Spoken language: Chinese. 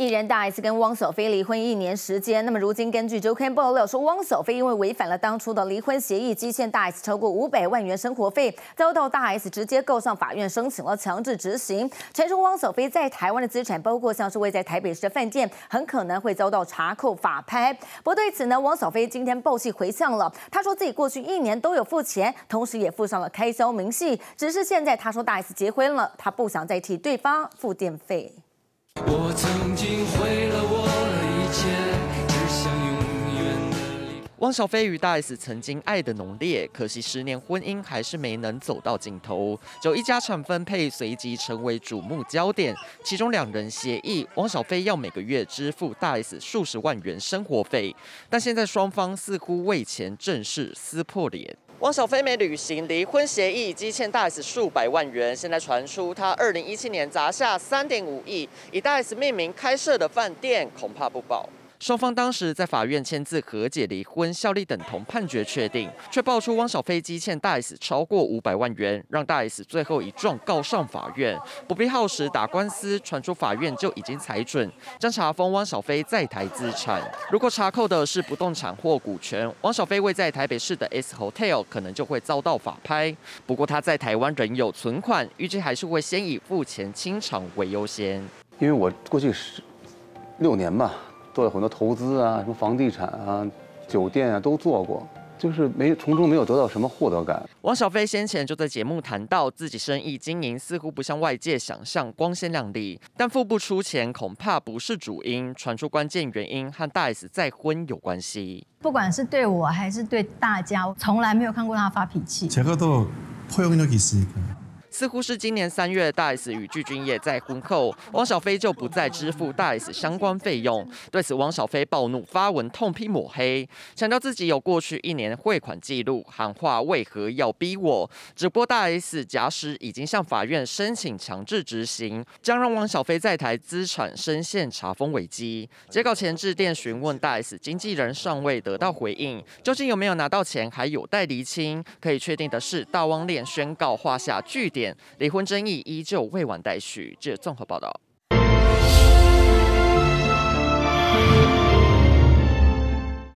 艺人大 S 跟汪小菲离婚一年时间，那么如今根据周刊爆料说，汪小菲因为违反了当初的离婚协议，积欠大 S 超过五百万元生活费，遭到大 S 直接告上法院，申请了强制执行。传说汪小菲在台湾的资产，包括像是位在台北市的饭店，很可能会遭到查扣法拍。不对此呢，汪小菲今天爆气回向了，他说自己过去一年都有付钱，同时也付上了开销明细，只是现在他说大 S 结婚了，他不想再替对方付电费。我曾经毁了我一切，只想永远的汪小菲与大 S 曾经爱的浓烈，可惜十年婚姻还是没能走到尽头。九一家产分配随即成为瞩目焦点，其中两人协议，汪小菲要每个月支付大 S 数十万元生活费，但现在双方似乎为钱正式撕破脸。汪小菲没履行离婚协议，积欠大 S 数百万元。现在传出他二零一七年砸下三点五亿，以大 S 命名开设的饭店，恐怕不保。双方当时在法院签字和解离婚，效力等同判决确定，却爆出汪小菲积欠大 S 超过五百万元，让大 S 最后一状告上法院，不必耗时打官司。传出法院就已经裁准将查封汪小菲在台资产，如果查扣的是不动产或股权，汪小菲位在台北市的 S Hotel 可能就会遭到法拍。不过他在台湾仍有存款，预计还是会先以付钱清偿为优先。因为我过去十六年吧。做了很多投资啊，什么房地产啊、酒店啊，都做过，就是没从中没有得到什么获得感。王小飞先前就在节目谈到，自己生意经营似乎不像外界想象光鲜亮丽，但付不出钱恐怕不是主因，传出关键原因和大 S 再婚有关系。不管是对我还是对大家，从来没有看过他发脾气。제가도포용력이있으니까 似乎是今年三月，大 S 与具俊晔再婚后，汪小菲就不再支付大 S 相关费用。对此，汪小菲暴怒发文痛批抹黑，强调自己有过去一年汇款记录，喊话为何要逼我。只不过大 S 假使已经向法院申请强制执行，将让汪小菲在台资产深陷查封危机。截稿前致电询问大 S 经纪人，尚未得到回应，究竟有没有拿到钱还有待厘清。可以确定的是，大汪链宣告画下句点离婚争议依旧未完待续。这综合报道。